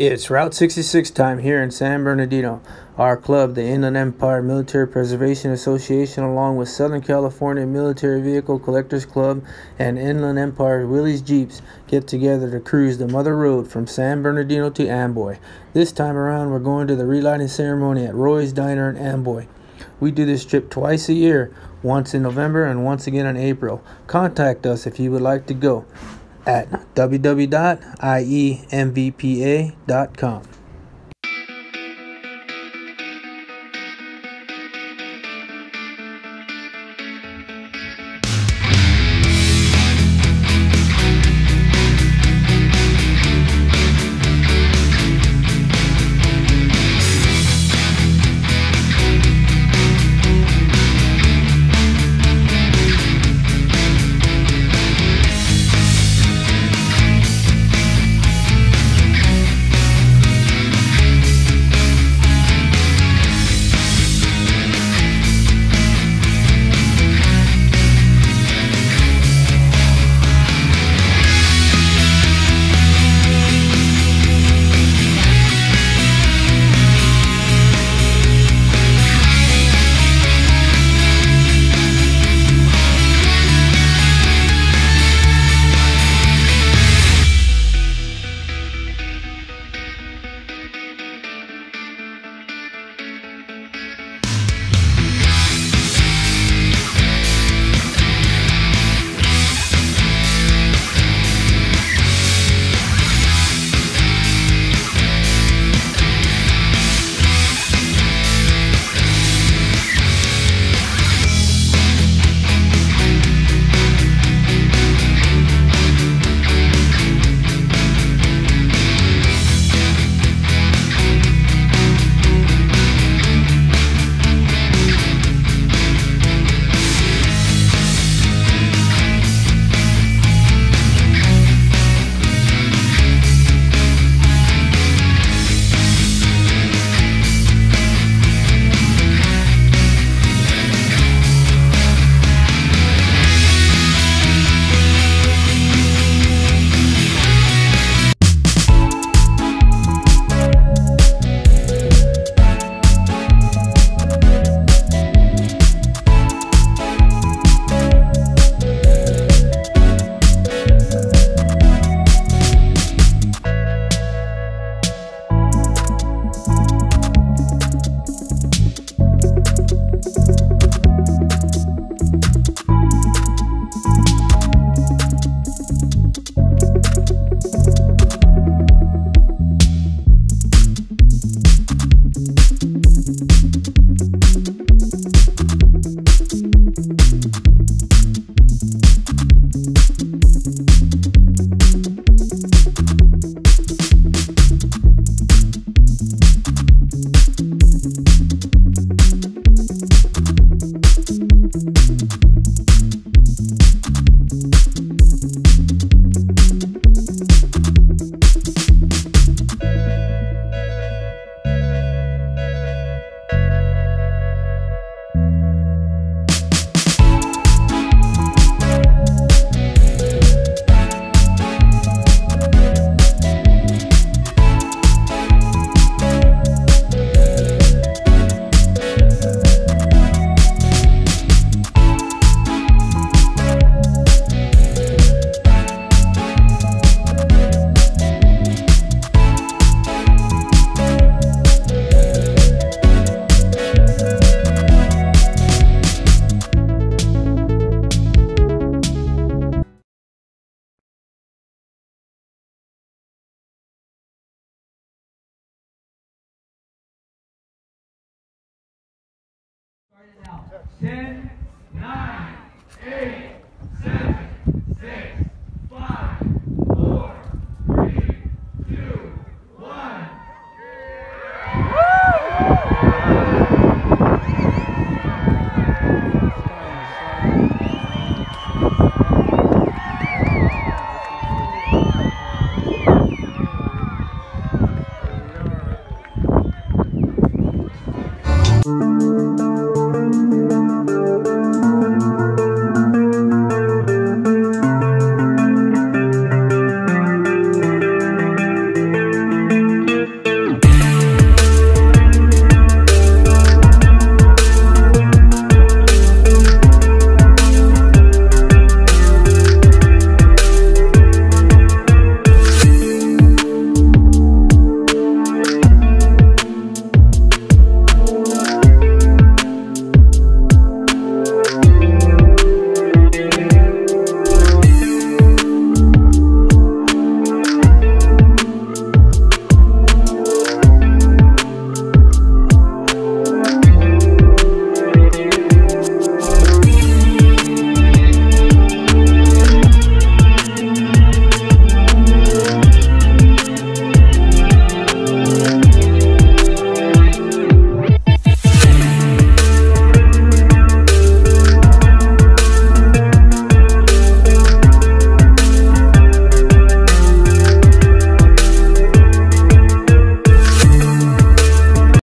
It's Route 66 time here in San Bernardino. Our club, the Inland Empire Military Preservation Association, along with Southern California Military Vehicle Collectors Club and Inland Empire Willys Jeeps, get together to cruise the Mother Road from San Bernardino to Amboy. This time around, we're going to the relighting ceremony at Roy's Diner in Amboy. We do this trip twice a year, once in November and once again in April. Contact us if you would like to go at www.iemvpa.com. Ten, nine, eight, seven, six,